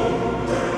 Senhor.